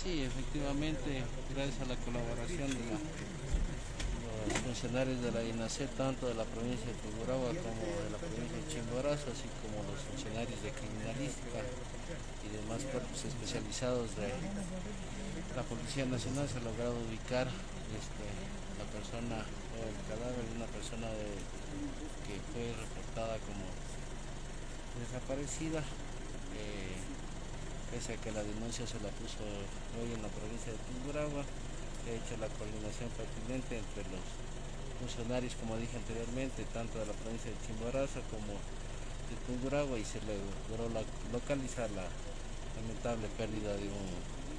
Sí, efectivamente, gracias a la colaboración de los funcionarios de la INACE, tanto de la provincia de Tungurahua como de la provincia de Chimborazo, así como los funcionarios de criminalística y demás cuerpos especializados de la Policía Nacional, se ha logrado ubicar este, la persona o el cadáver de una persona que fue reportada como desaparecida. Eh, pese a que la denuncia se la puso hoy en la provincia de Tungurahua, he hecho la coordinación pertinente entre los funcionarios, como dije anteriormente, tanto de la provincia de Chimborazo como de Tungurahua y se logró localizar la lamentable pérdida de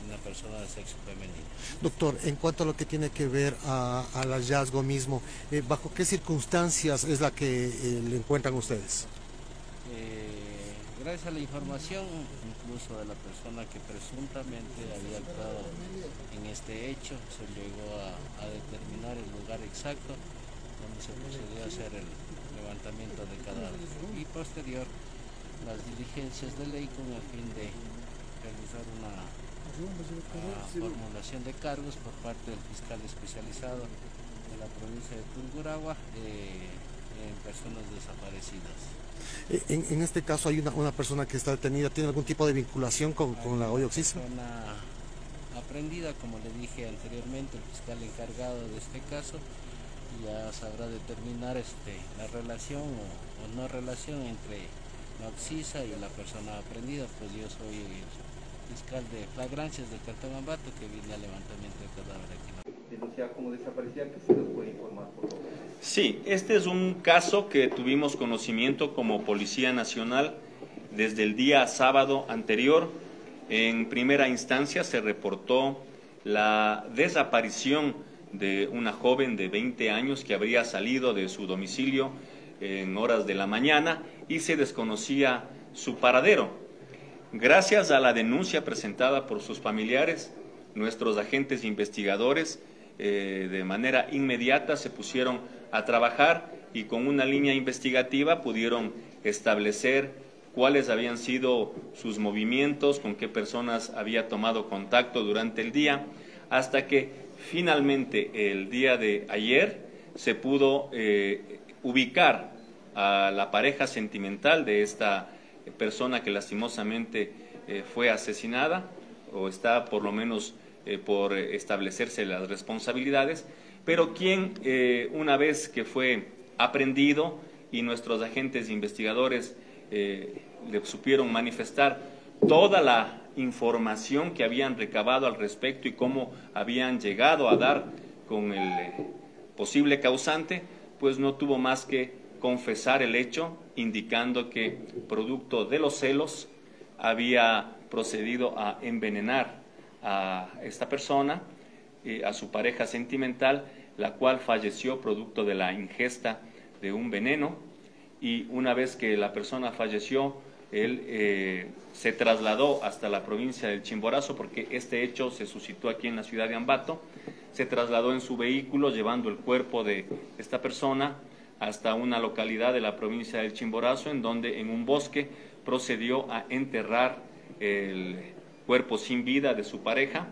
una persona de sexo femenino. Doctor, en cuanto a lo que tiene que ver al hallazgo mismo, eh, ¿bajo qué circunstancias es la que eh, le encuentran ustedes? Gracias a la información incluso de la persona que presuntamente había actuado en este hecho, se llegó a, determinar el lugar exacto donde se procedió a hacer el levantamiento de cadáveres. Y posterior las diligencias de ley con el fin de realizar una, formulación de cargos por parte del fiscal especializado de la provincia de Tulguragua eh, en personas desaparecidas. Eh, en, este caso hay una, persona que está detenida, ¿tiene algún tipo de vinculación con, la Oyoxis? Una aprendida, como le dije anteriormente, el fiscal encargado de este caso ya sabrá determinar este, la relación o, no relación entre la Oxisa y la persona aprendida, pues yo soy el fiscal de flagrancias del Cantón Ambato que viene al levantamiento de cadáver aquí. Denunciada como desaparecida, ¿qué se nos puede informar, por favor? Sí, este es un caso que tuvimos conocimiento como Policía Nacional desde el día sábado anterior. En primera instancia se reportó la desaparición de una joven de 20 años que habría salido de su domicilio en horas de la mañana y se desconocía su paradero. Gracias a la denuncia presentada por sus familiares, nuestros agentes investigadores eh, de manera inmediata se pusieron a trabajar y con una línea investigativa pudieron establecer cuáles habían sido sus movimientos, con qué personas había tomado contacto durante el día, hasta que finalmente el día de ayer se pudo eh, ubicar a la pareja sentimental de esta persona que lastimosamente eh, fue asesinada o está por lo menos eh, por establecerse las responsabilidades, pero quien eh, una vez que fue aprendido y nuestros agentes investigadores eh, le supieron manifestar toda la información que habían recabado al respecto y cómo habían llegado a dar con el posible causante, pues no tuvo más que confesar el hecho, indicando que producto de los celos había procedido a envenenar a esta persona, eh, a su pareja sentimental, la cual falleció producto de la ingesta de un veneno. Y una vez que la persona falleció, él eh, se trasladó hasta la provincia del Chimborazo porque este hecho se suscitó aquí en la ciudad de Ambato, se trasladó en su vehículo llevando el cuerpo de esta persona hasta una localidad de la provincia del Chimborazo en donde en un bosque procedió a enterrar el cuerpo sin vida de su pareja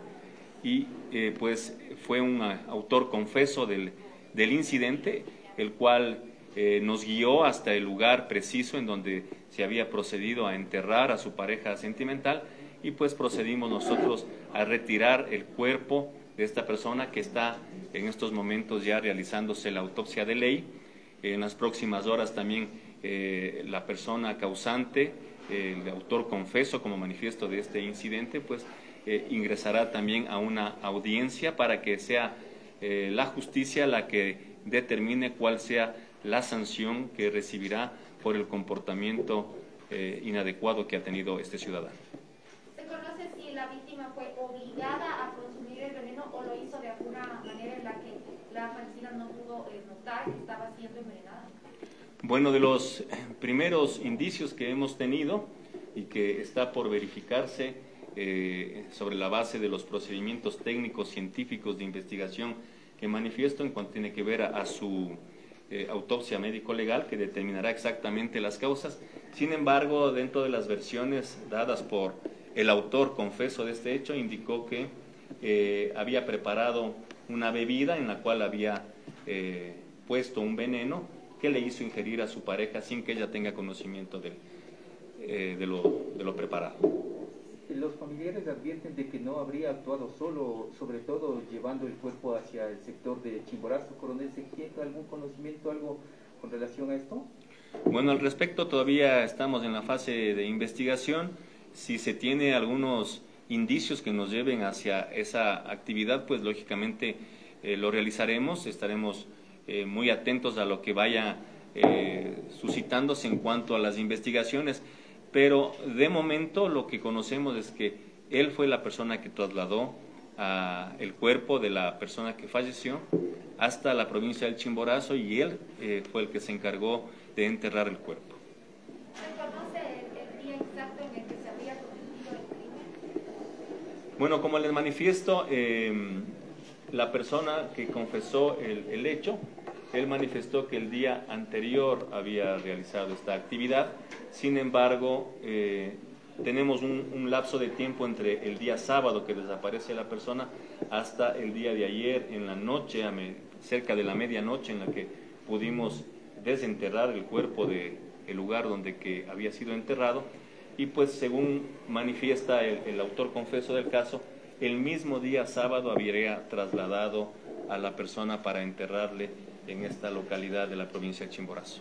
y eh, pues fue un autor confeso del, incidente, el cual eh, nos guió hasta el lugar preciso en donde se había procedido a enterrar a su pareja sentimental y pues procedimos nosotros a retirar el cuerpo de esta persona que está en estos momentos ya realizándose la autopsia de ley. En las próximas horas también eh, la persona causante el autor confeso como manifiesto de este incidente, pues eh, ingresará también a una audiencia para que sea eh, la justicia la que determine cuál sea la sanción que recibirá por el comportamiento eh, inadecuado que ha tenido este ciudadano. ¿Se conoce si la víctima fue obligada a consumir el veneno o lo hizo de alguna manera en la que la no pudo notar que estaba siendo envenenada? Bueno, de los primeros indicios que hemos tenido y que está por verificarse eh, sobre la base de los procedimientos técnicos científicos de investigación que manifiesto en cuanto tiene que ver a, su eh, autopsia médico-legal que determinará exactamente las causas. Sin embargo, dentro de las versiones dadas por el autor confeso de este hecho indicó que eh, había preparado una bebida en la cual había puesto un veneno que le hizo ingerir a su pareja sin que ella tenga conocimiento de, eh, de, lo, de lo preparado. Los familiares advierten de que no habría actuado solo, sobre todo llevando el cuerpo hacia el sector de Chimborazo. Coronel, ¿se tiene algún conocimiento, algo con relación a esto? Bueno, al respecto todavía estamos en la fase de investigación. Si se tiene algunos indicios que nos lleven hacia esa actividad, pues lógicamente eh, lo realizaremos. Estaremos eh, muy atentos a lo que vaya eh, suscitándose en cuanto a las investigaciones. Pero de momento lo que conocemos es que él fue la persona que trasladó a el cuerpo de la persona que falleció hasta la provincia del Chimborazo y él fue el que se encargó de enterrar el cuerpo. ¿Se conoce el día exacto en el que se habría cometido el crimen? Bueno, como les manifiesto, eh, la persona que confesó el, el, hecho, él manifestó que el día anterior había realizado esta actividad, sin embargo, eh, tenemos un, lapso de tiempo entre el día sábado que desaparece la persona hasta el día de ayer en la noche, cerca de la medianoche en la que pudimos desenterrar el cuerpo del el lugar donde que había sido enterrado. Y pues según manifiesta el, el, autor confeso del caso, el mismo día sábado habría trasladado a la persona para enterrarle en esta localidad de la provincia de Chimborazo.